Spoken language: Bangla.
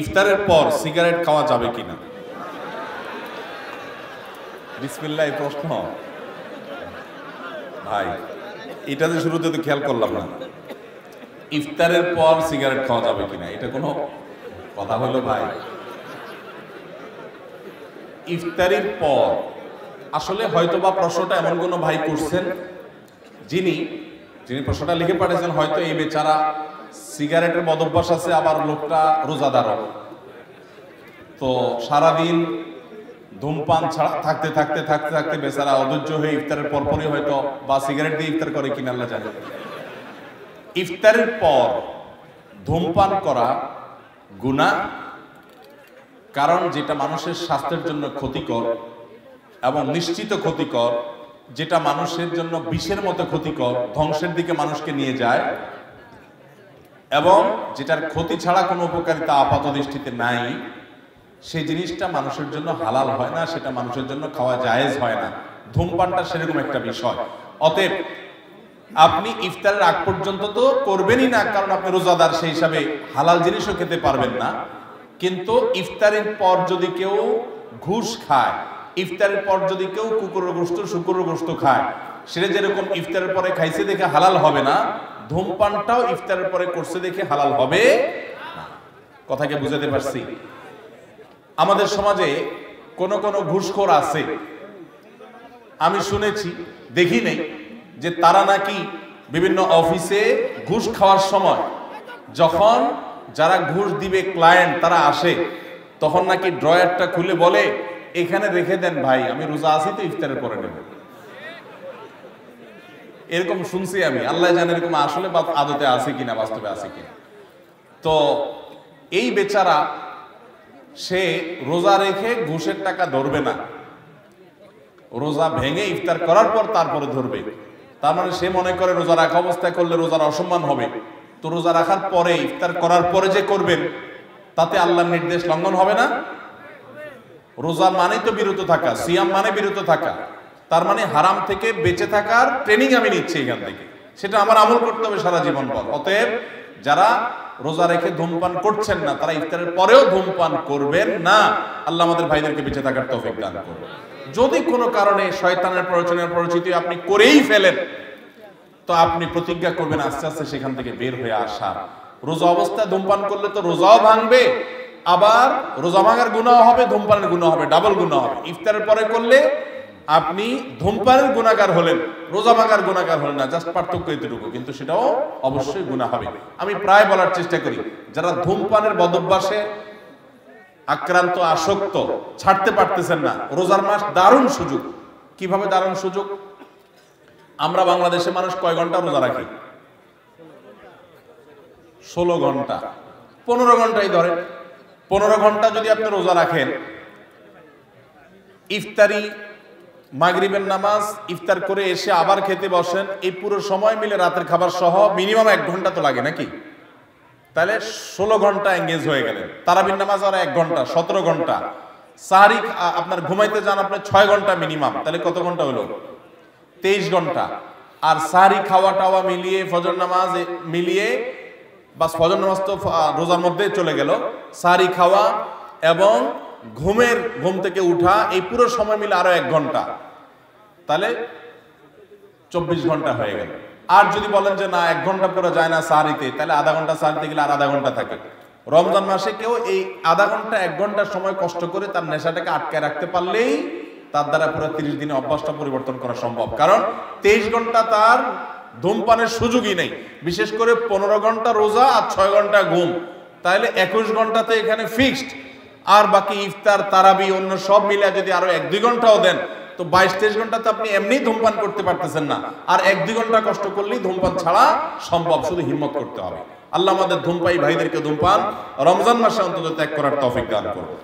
ইফতারের পর সিগারেট খাওয়া যাবে কিনা? বিসমিল্লাহ, এই প্রশ্ন। ভাই, এটা যে শুরুতে তো খেয়াল করলাম না। ইফতারের পর সিগারেট খাওয়া যাবে কিনা, এটা কোনো কথা হলো ভাই? ইফতারির পর, আসলে হয়তো বা প্রশ্নটা এমন কোনো ভাই করছেন, যিনি যিনি প্রশ্নটা লিখে পাঠিয়েছেন, হয়তো এই বেচারা সিগারেটের বদভ্যাস আছে, আবার লোকটা রোজাদারও। তো সারাদিন ধূমপান ছাড়া থাকতে থাকতে থাকতে থাকতে বেচারা অধৈর্য হয়ে ইফতারের পরপরই হয়তো বা সিগারেট দিয়ে ইফতার করে কিনা, আল্লাহ জানে। ইফতারের পর ধূমপান করা গুণা কারণ যেটা মানুষের স্বাস্থ্যের জন্য ক্ষতিকর এবং নিশ্চিত ক্ষতিকর, যেটা মানুষের জন্য বিষের মতো ক্ষতিকর, ধ্বংসের দিকে মানুষকে নিয়ে যায় এবং যেটার ক্ষতি ছাড়া কোনো উপকারিতা আপাত দৃষ্টিতে নাই, সেই জিনিসটা মানুষের জন্য হালাল হয় না, সেটা মানুষের জন্য খাওয়া জায়েজ হয় না। ধূমপানটা সেরকম একটা বিষয়। অতএব আপনি ইফতারের আগ পর্যন্ত তো করবেনই না, কারণ আপনি রোজাদার, সেই হিসাবে হালাল জিনিসও খেতে পারবেন না। কিন্তু ইফতারের পর যদি কেউ ঘুষ খায়, ইফতারের পর যদি কেউ কুকুরের গোস্ত শুকুরের গোস্ত খায় সেটা যেরকম ইফতারের পরে খাইছে দেখে হালাল হবে না, ধূমপানটাও ইফতারের পরে করছে দেখে হালাল হবে কথাকে বুঝাতে পারছি? আমাদের সমাজে কোন কোন ঘুষখোর আছে। আমি শুনেছি, দেখি নেই, যে তারা নাকি বিভিন্ন অফিসে ঘুষ খাওয়ার সময় যখন যারা ঘুষ দিবে ক্লায়েন্ট তারা আসে, তখন নাকি ড্রয়ারটা খুলে বলে, এখানে রেখে দেন ভাই, আমি রোজা আছি তো ইফতারের পরে নেব। এরকম শুনছি আমি। আল্লাহ জানে এরকম আসলে আদতে আছে কিনা, বাস্তবে আছে কিনা। তো এই বেচারা, সে রোজা রেখে ঘুষের টাকা ধরবে না। রোজা ভেঙে ইফতার করার পর তারপরে ধরবে। তার মানে সে মনে করে রোজা রাখা অবস্থায় করলে রোজার অসম্মান হবে। তো রোজা রাখার পরে, ইফতার করার পরে যে করবেন, তাতে আল্লাহর নির্দেশ লঙ্ঘন হবে না? রোজা মানে তো বিরত থাকা, সিয়াম মানে বিরত থাকা। তার মানে হারাম থেকে বেঁচে থাকার ট্রেনিং আমি নিচ্ছি এখান থেকে। সেটা আমার আমল করতে হবে সারা জীবন পর। অতএব যারা রোজা রেখে ধূমপান করছেন না, তারা ইফতারের পরেও ধূমপান করবেন না। আল্লাহ আমাদের ভাইদেরকে বেঁচে থাকার তৌফিক দান করবে যদি কোনো কারণে শয়তানের প্ররোচনার পরিচিতি আপনি করেই ফেলেন, তো আপনি প্রতিজ্ঞা করবেন আস্তে আস্তে সেখান থেকে বের হয়ে আসা। রোজা অবস্থায় ধূমপান করলে তো রোজাও ভাঙবে, আবার রোজা ভাঙার গুণাও হবে, ধূমপানের গুণা হবে ডাবল গুণা হবে। ইফতারের পরে করলে আপনি ধূমপানের গুণাগার হলেন, রোজা ভাঙার গুণাগার হলেন না, জাস্ট পার্থক্য এতটুকু, কিন্তু সেটাও অবশ্যই গুণা হবে। আমি প্রায় বলার চেষ্টা করি, যারা ধূমপানের বদভ্যাসে আক্রান্ত, আসক্ত, ছাড়তে পারতেছেন না, রোজার মাস দারুণ সুযোগ। কীভাবে দারুণ সুযোগ? আমরা বাংলাদেশে মানুষ কয় ঘণ্টা রোজা রাখি? ষোলো ঘণ্টা। পনেরো ঘন্টাই ধরে। পনেরো ঘণ্টা যদি আপনি রোজা রাখেন, ইফতারি মাগরিবের নামাজ, ইফতার করে এসে আবার খেতে বসেন, এই পুরো সময় মিলে রাতের খাবার সহ মিনিমাম এক ঘণ্টা তো লাগে নাকি? তাহলে ষোলো ঘণ্টা এঙ্গেজ হয়ে গেলেন। তারাবিন নামাজ আর এক ঘণ্টা, সতেরো ঘণ্টা। সাহারি আপনার ঘুমাইতে যান আপনার ছয় ঘণ্টা মিনিমাম, তাহলে কত ঘণ্টা হলো? তেইশ ঘণ্টা। আর সাহারি খাওয়া টাওয়া মিলিয়ে ফজর নামাজ মিলিয়ে বা ফজর নামাজ তো রোজার মধ্যে চলে গেল। সাহারি খাওয়া এবং ঘুমের, ঘুম থেকে উঠা, এই পুরো সময় মিলে আরও এক ঘণ্টা। তাহলে চব্বিশ ঘণ্টা হয়ে গেল। আর যদি বলেন যে না, এক ঘণ্টা পরে যায় না সারিতে, তাহলে আধা ঘণ্টা সাহারিতে গেলে আর আধা ঘণ্টা থাকে। রমজান মাসে কেউ এই আধা ঘণ্টা, এক ঘণ্টার সময় কষ্ট করে তার নেশাটাকে আটকে রাখতে পারলেই তার দ্বারা পুরো তিরিশ দিনে অভ্যাসটা পরিবর্তন করা সম্ভব। কারণ তেইশ ঘণ্টা তার ধূমপানের সুযোগই নেই। বিশেষ করে পনেরো ঘণ্টা রোজা আর ছয় ঘণ্টা ঘুম। তাহলে একুশ ঘন্টাতে এখানে ফিক্সড আর বাকি ইফতার, তারাবি, অন্য সব মিলে যদি আরও এক দুই ঘন্টাও দেন তো বাইশ তেইশ ঘণ্টা তো আপনি এমনি ধূমপান করতে পারতেছেন না। আর এক দুই ঘণ্টা কষ্ট করলেই ধূমপান ছাড়া সম্ভব, শুধু হিম্মত করতে হবে। আল্লাহ আমাদের ধূমপাই ভাইদেরকে ধূমপান রমজান মাসে অন্তত ত্যাগ করার তফিক দান করুন।